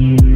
Mm-hmm.